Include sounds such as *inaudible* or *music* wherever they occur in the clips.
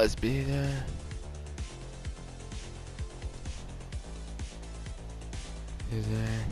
buzz beater. Is there?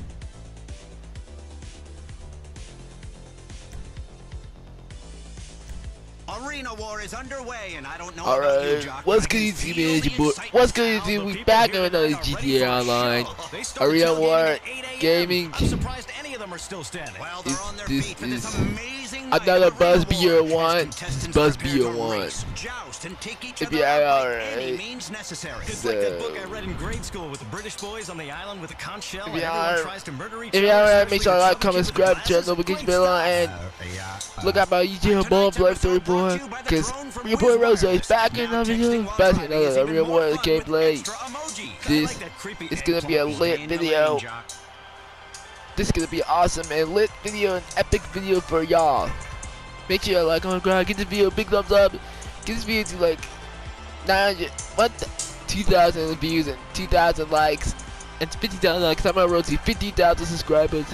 Arena War is underway, and I don't know All about you, what's but I good, YouTube, feel man? the Your boy- What's good, now. YouTube? We people back here on another GTA Online. They started Arena War 8 a.m. Gaming. I'm surprised any of them are still standing. Well, they're This- on their feet for this is amazing night Another Arena Beer one. Prepare Beer one. race, joust, and take each If you are alright. means necessary. It's like that book I So- read in grade school with the British boys on the island with a conch shell If and you everyone are- tries to murder each If you alright, make sure the to like, comment, subscribe, glasses. channel, notification bell on, and oh, look out my YouTube Ball Black 34 because your boy Rose is back in another video, back in another Arena War gameplay. This is gonna be a lit video. This is gonna be awesome and lit video, an epic video for y'all. Make sure you like, comment, subscribe, get this video a big thumbs up. Get this video to like 900, what, 2,000 views and 2,000 likes and 50,000 likes. I'm on road to 50,000 subscribers.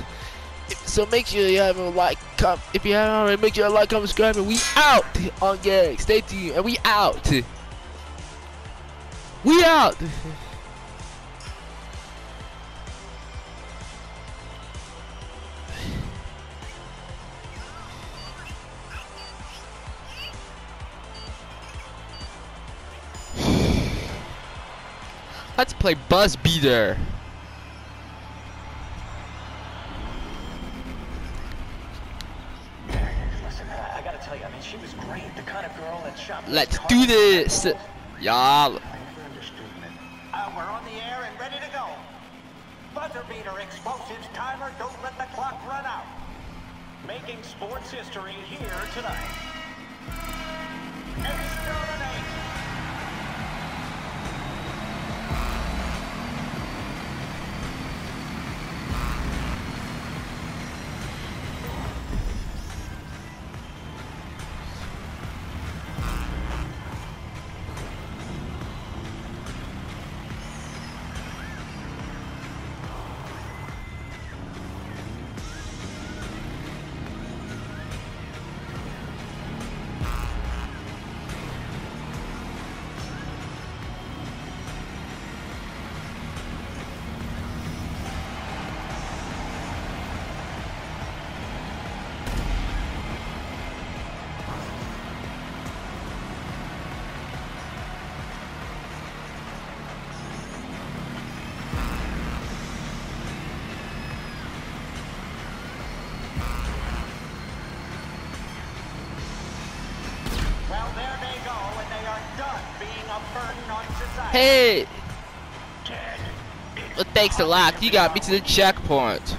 So make sure you have a like, com if you haven't already, make sure you like, comment, subscribe, and we out on Gang. Stay tuned, and we out. We out. *laughs* of play Buzz Beater. Let's do this. Y'all. We're on the air and ready to go. Buzzer beater, explosives, timer, don't let the clock run out. Making sports history here tonight. Hey. Well, thanks a lot. You got me to the checkpoint.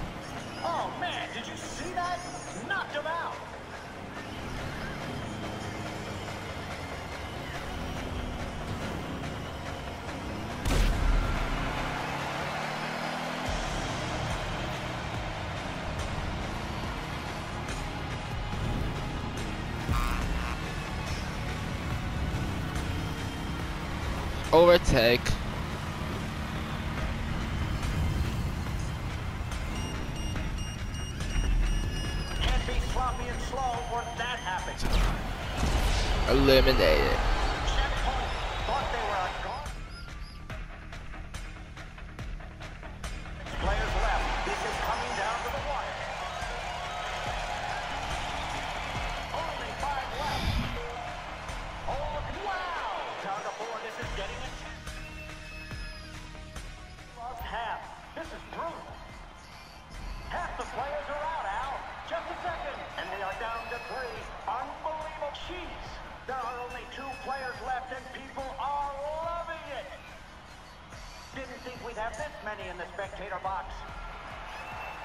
In the spectator box.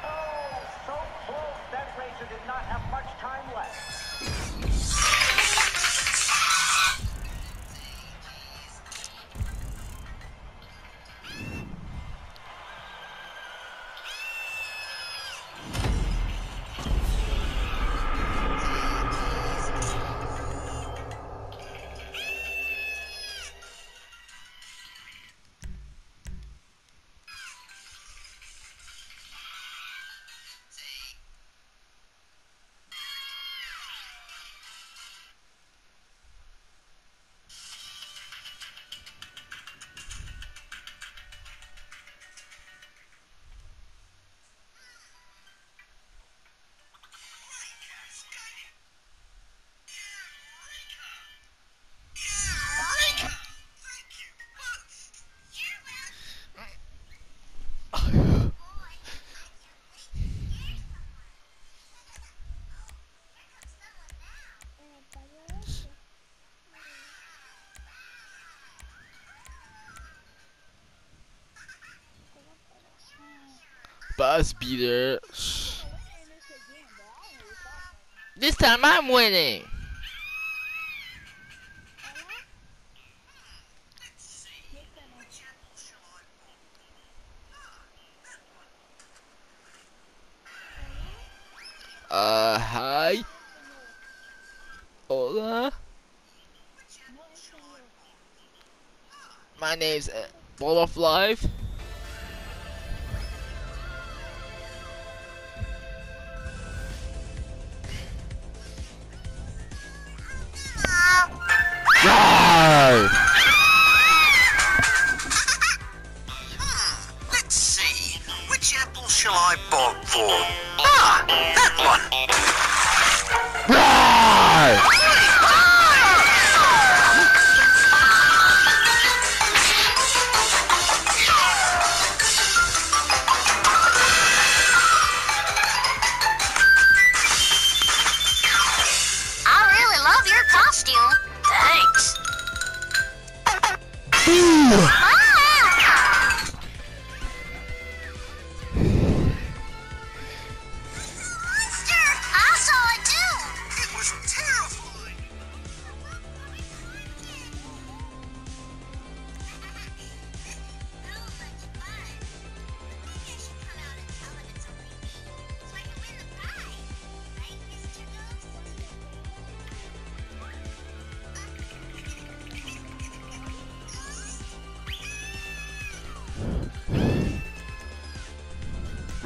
Oh, so close. That racer did not have much time left. Bus beater. This time I'm winning. Uh, hi. Hola. My name's Ball of Life.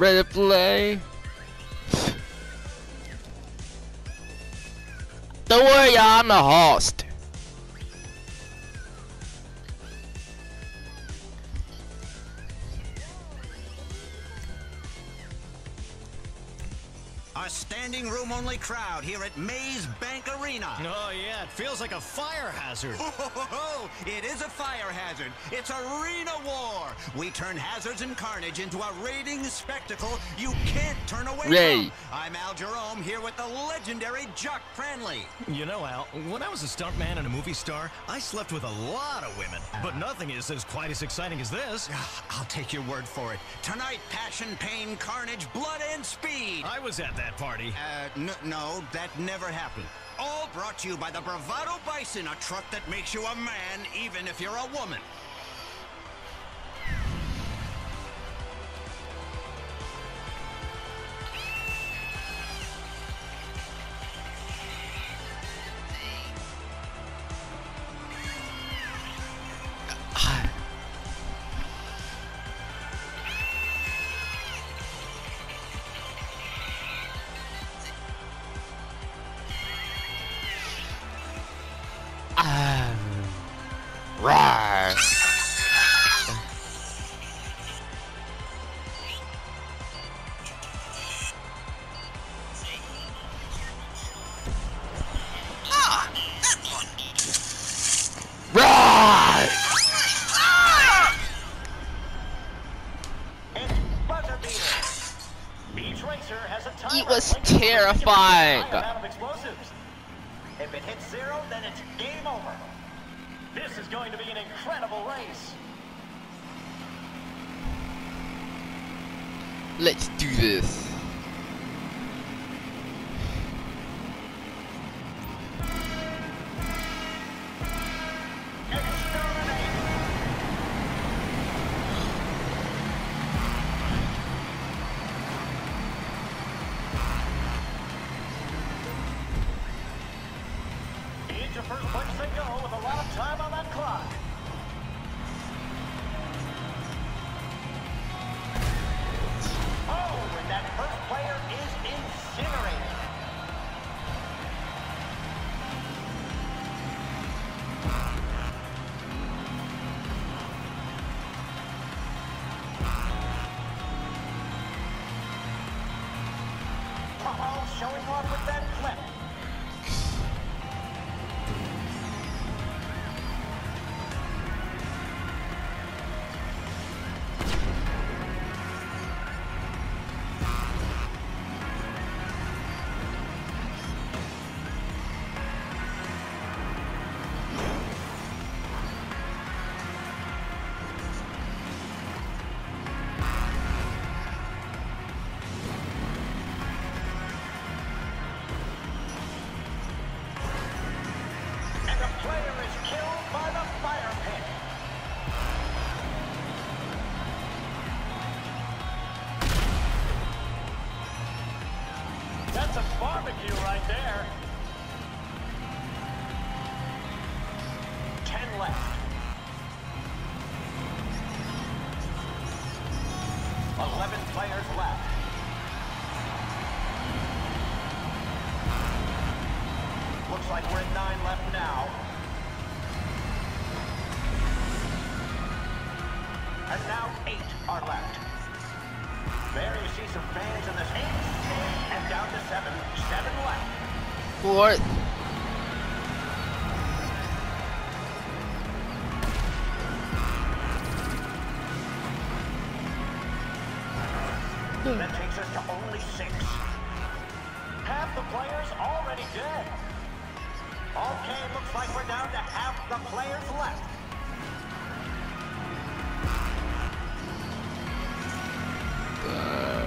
Ready to play? Don't worry, I'm the host. A standing room only crowd here at Maze Bank Arena. Oh, yeah, it feels like a fire hazard. Ho, ho, ho, ho. It is a fire hazard. It's arena war. We turn hazards and carnage into a rating spectacle you can't turn away Ray. from. I'm Al Jerome here with the legendary Jock Cranley. You know, Al, when I was a stuntman and a movie star, I slept with a lot of women. But nothing is as quite as exciting as this. I'll take your word for it. Tonight, passion, pain, carnage, blood, and speed. I was at that party. Uh, n- no, that never happened. All brought to you by the Bravado Bison, a truck that makes you a man even if you're a woman. Boca. players already dead. Okay, looks like we're down to half the players left. Uh...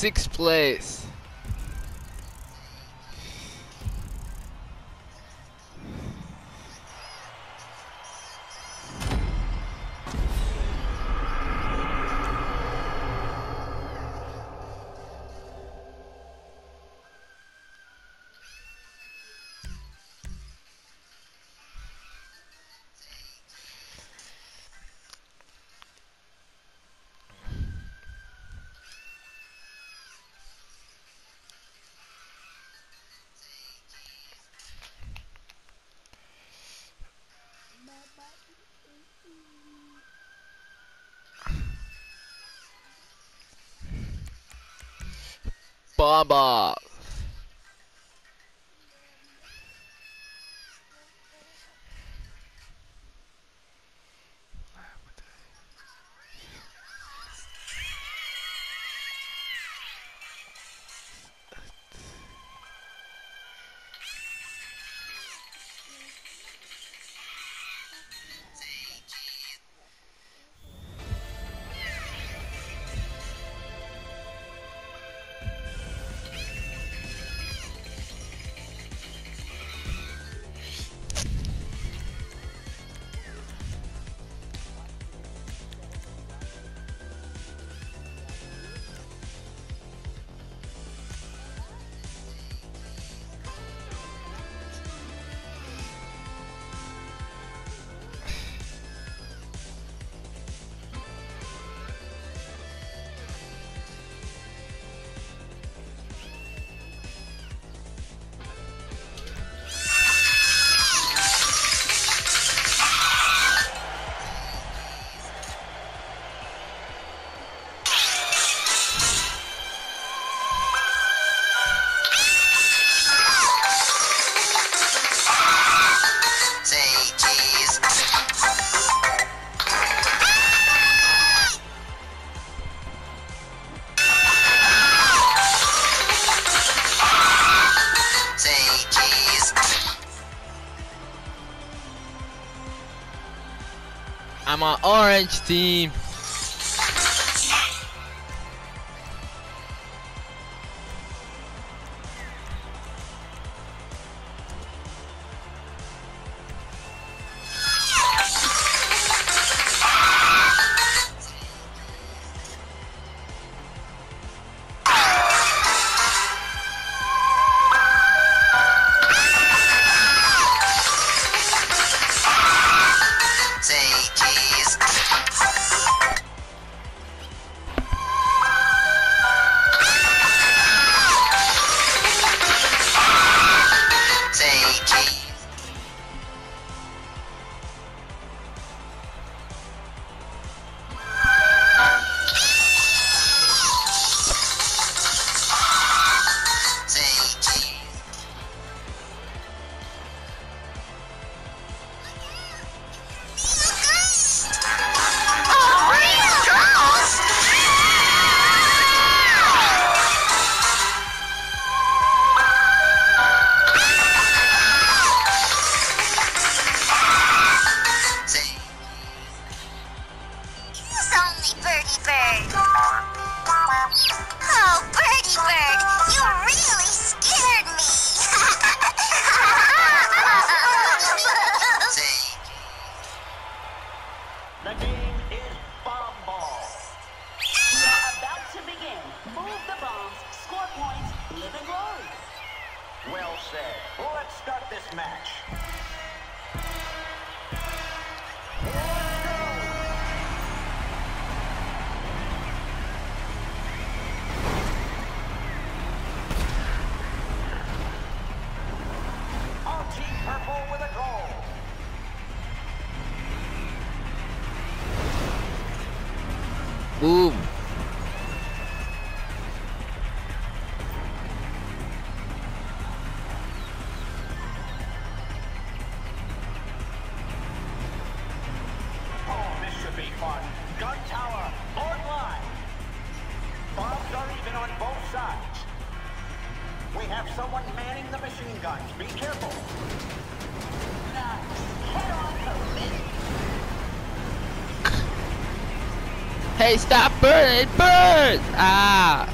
sixth place. Baba. orange team. Stop burning! It burns! Ah!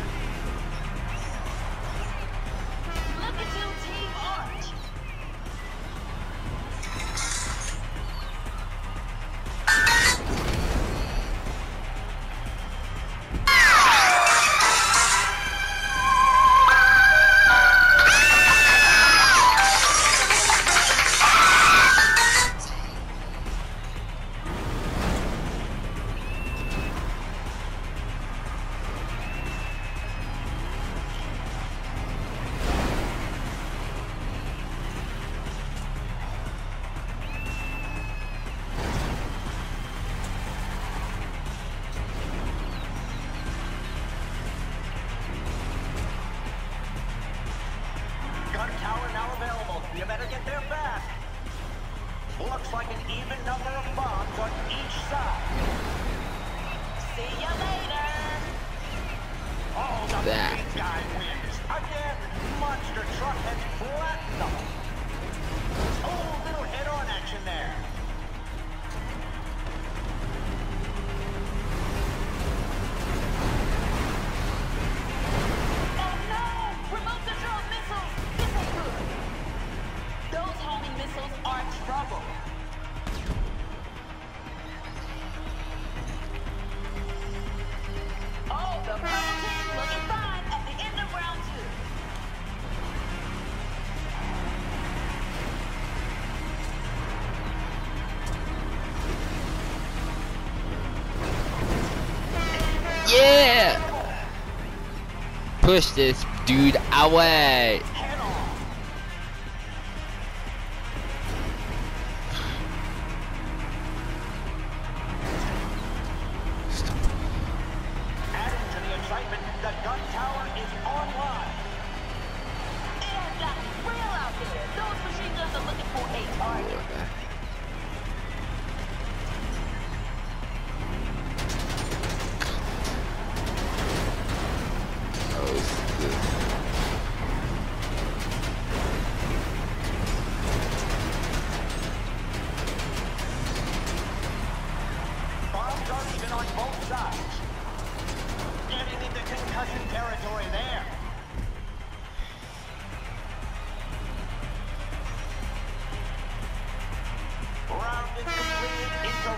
push this dude away.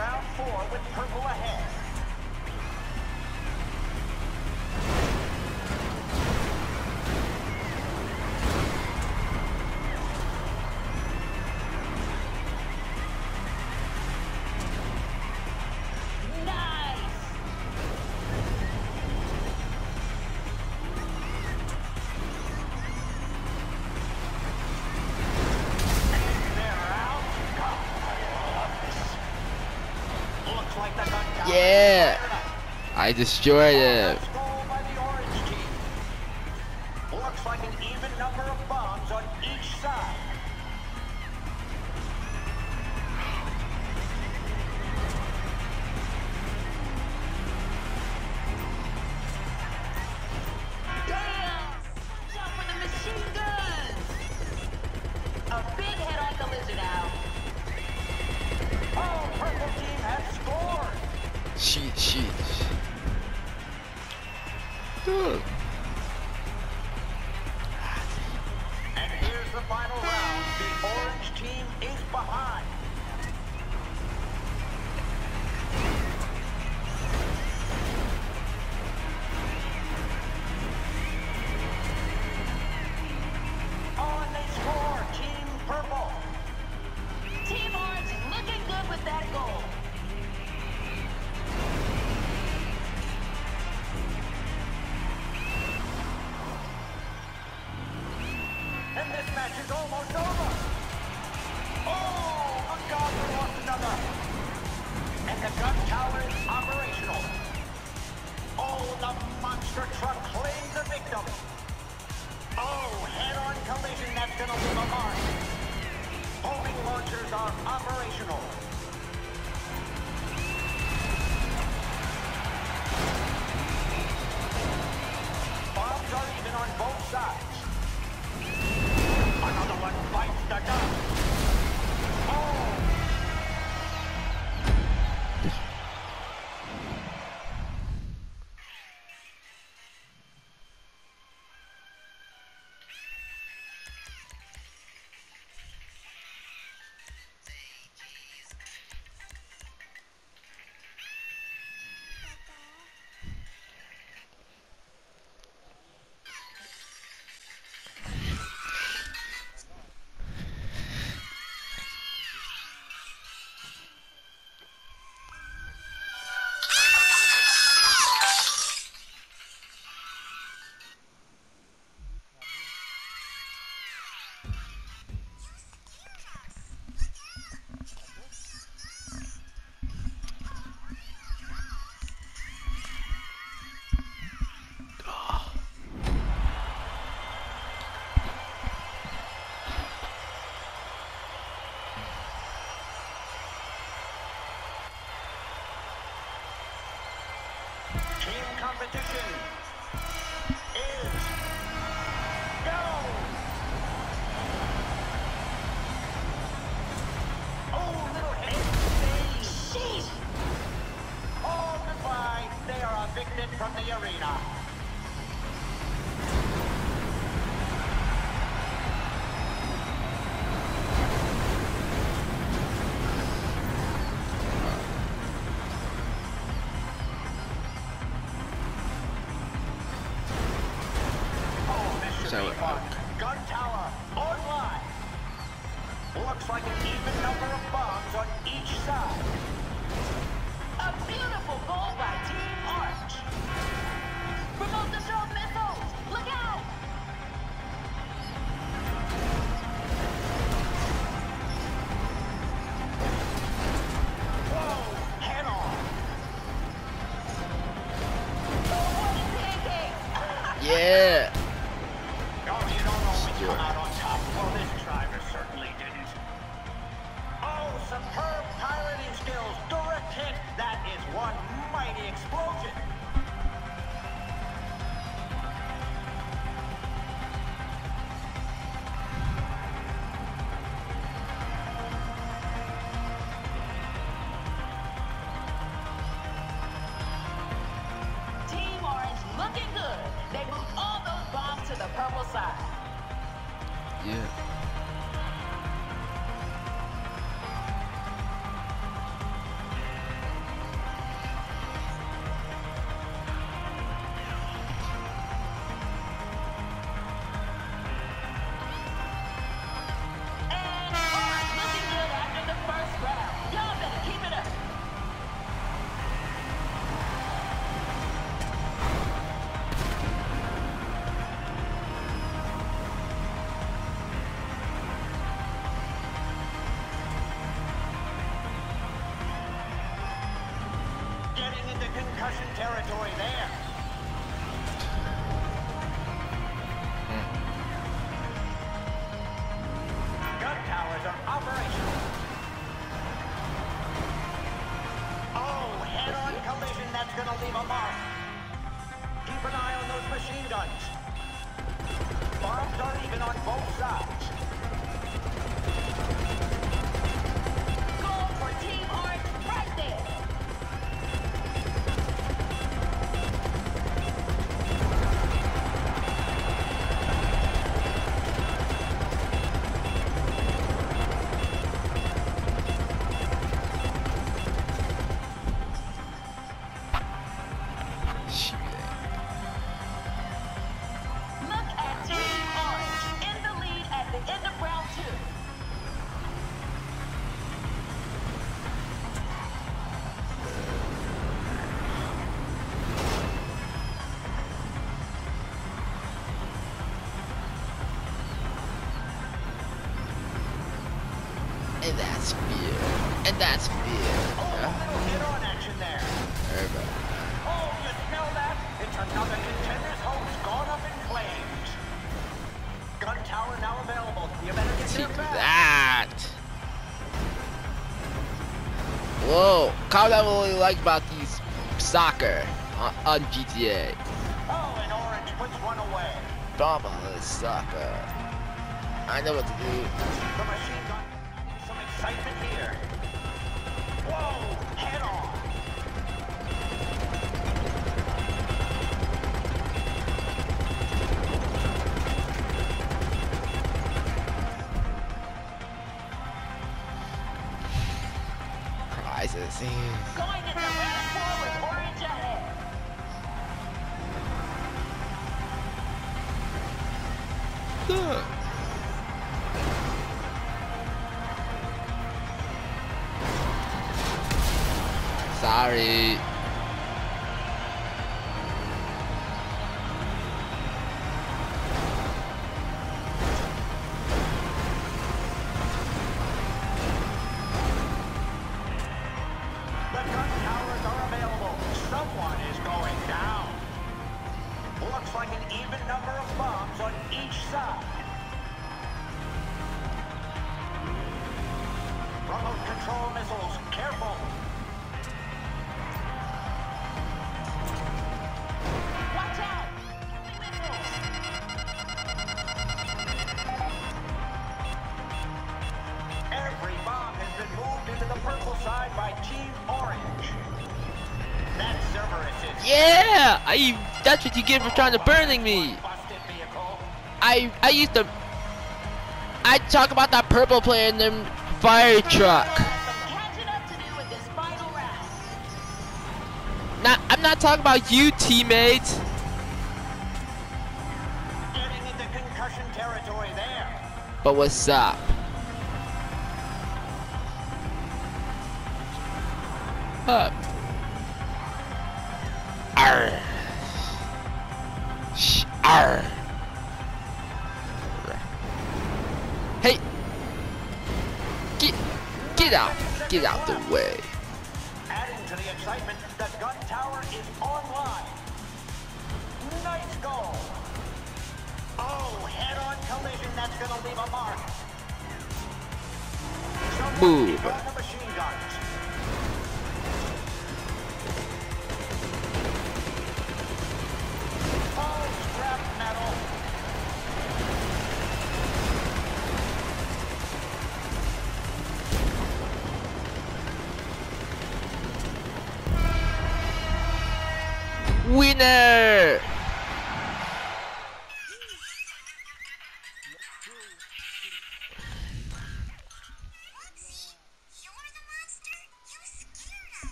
round four with purple ahead. I destroyed it. competition. Yeah. Oh, superb piloting skills. guns. Bombs aren't even on both sides. Comment I really like about these soccer on, on GTA. Oh, and Orange puts one away. Bomba soccer. I know what to do. That's what you get for trying to burning me. I I used to. I talk about that purple player in the fire truck. Not. I'm not talking about you, teammate. But what's up? Up. Get out the way. Adding to the excitement, the gun tower is online. Nice goal. Oh, head-on collision, that's gonna leave a mark. Boom.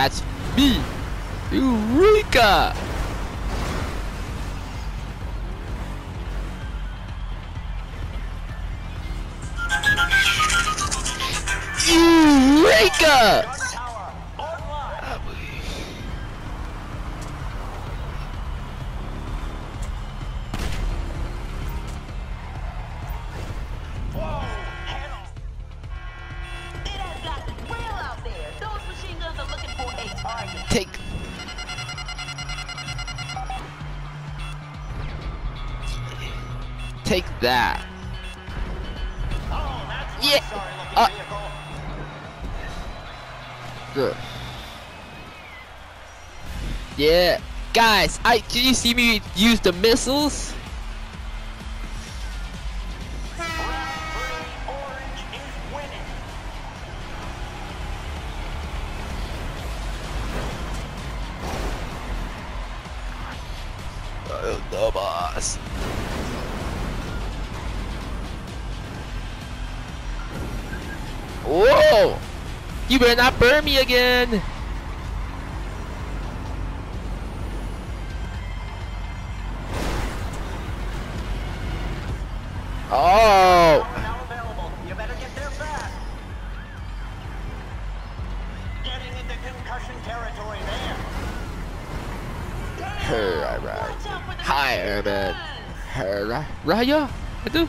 That's me. Eureka! I did you see me use the missiles? Oh, the boss. Whoa! You better not burn me again! bahaya. itu.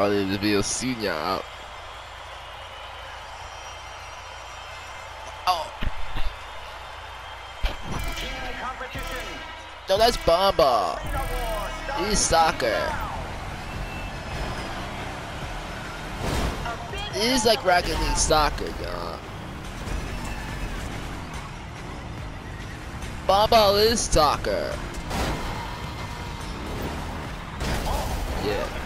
wanted him to be a senior out. Oh. No, that's Bamba. He's soccer. He's like Rocket League soccer, y'all. Bamba is soccer. Yeah.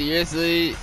十月十一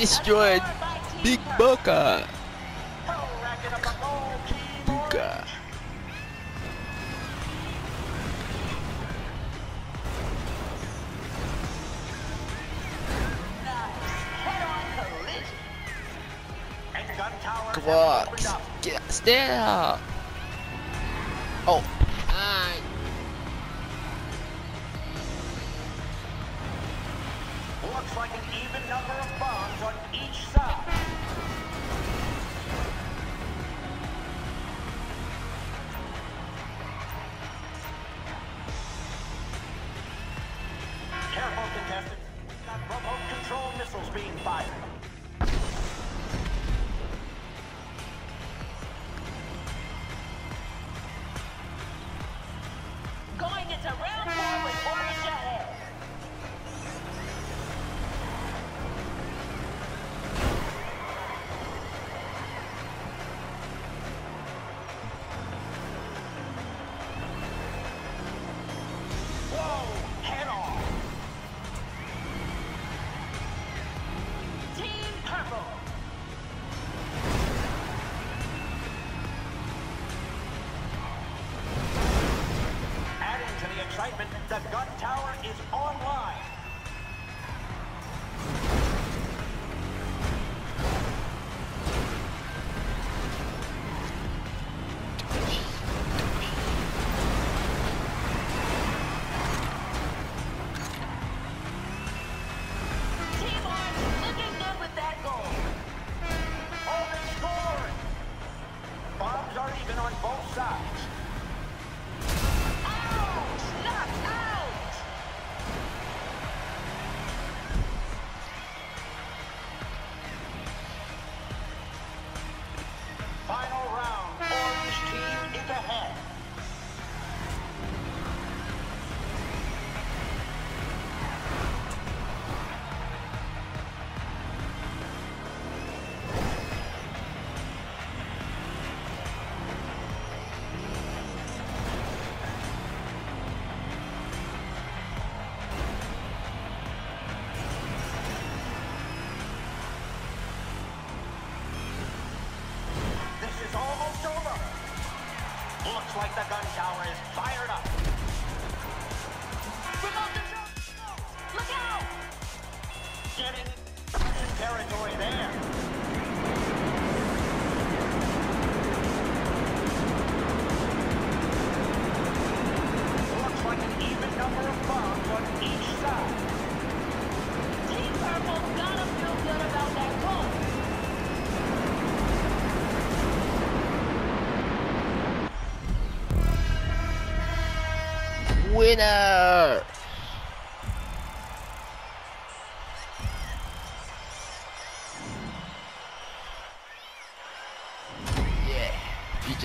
destroyed Big Boca. Buka. Come get, stay out. The gun tower is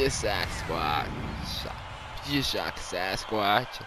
Sasquatch. jack Sasquatch.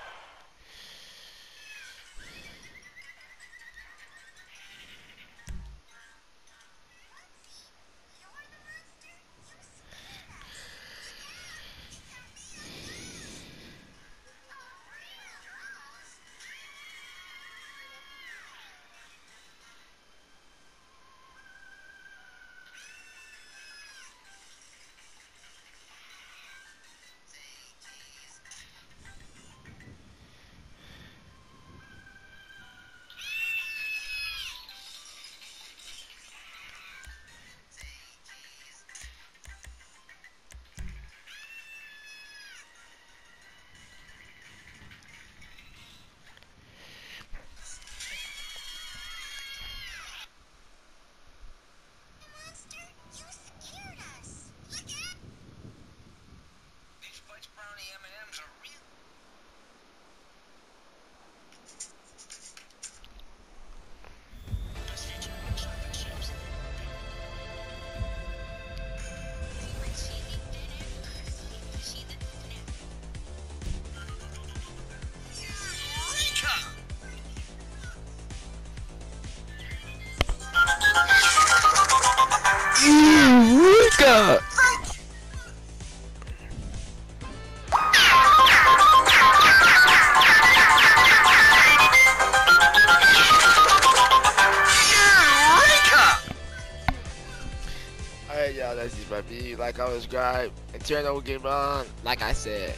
subscribe, and turn on game on. Like I said,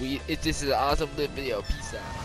we it, this is an awesome lit video. Peace out.